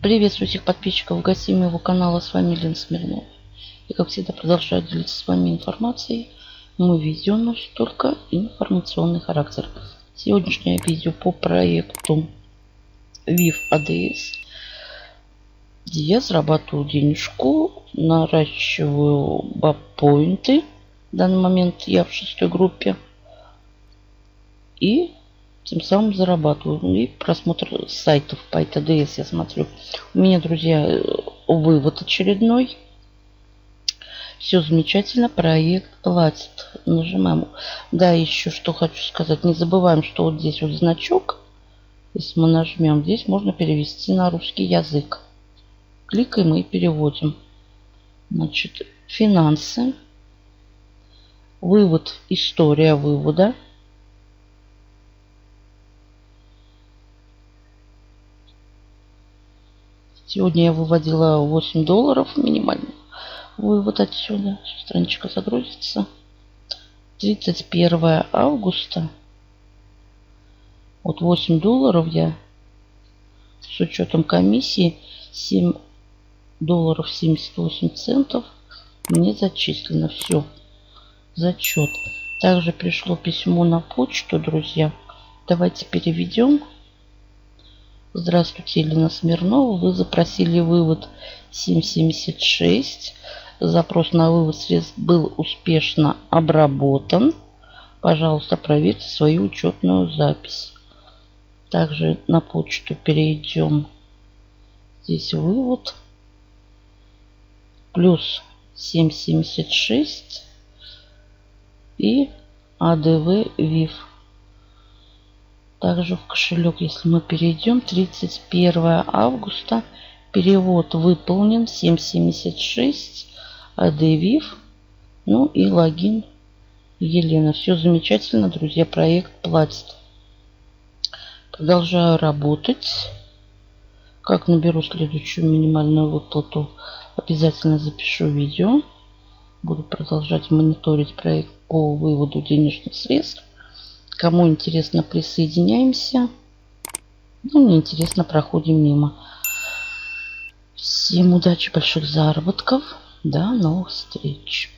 Приветствую всех подписчиков гостей моего канала. С вами Лен Смирнов. И как всегда продолжаю делиться с вами информацией. Мой видео носит только информационный характер. Сегодняшнее видео по проекту VIF ADS. Где я зарабатываю денежку, наращиваю бабпоинты. В данный момент я в шестой группе. И тем самым зарабатываю. И просмотр сайтов по ИТДС я смотрю. У меня, друзья, вывод очередной. Все замечательно, проект платит. Нажимаем. Да, еще что хочу сказать. Не забываем, что вот здесь вот значок. Если мы нажмем, здесь можно перевести на русский язык. Кликаем и переводим. Значит, финансы. Вывод, история вывода. Сегодня я выводила 8 долларов минимально. Вывод отсюда. Страничка загрузится. 31 августа. Вот 8 долларов я с учетом комиссии 7 долларов 78 центов мне зачислено. Все. Зачет. Также пришло письмо на почту, друзья. Давайте переведем. Здравствуйте, Елена Смирнова. Вы запросили вывод 776. Запрос на вывод средств был успешно обработан. Пожалуйста, проверьте свою учетную запись. Также на почту перейдем. Здесь вывод. Плюс 776 и АДВ ВИФ. Также в кошелек, если мы перейдем, 31 августа, перевод выполнен, 7.76, адевив, ну и логин Елена. Все замечательно, друзья, проект платит. Продолжаю работать. Как наберу следующую минимальную выплату, обязательно запишу видео. Буду продолжать мониторить проект по выводу денежных средств. Кому интересно, присоединяемся. Ну, не интересно, проходим мимо. Всем удачи, больших заработков. До новых встреч.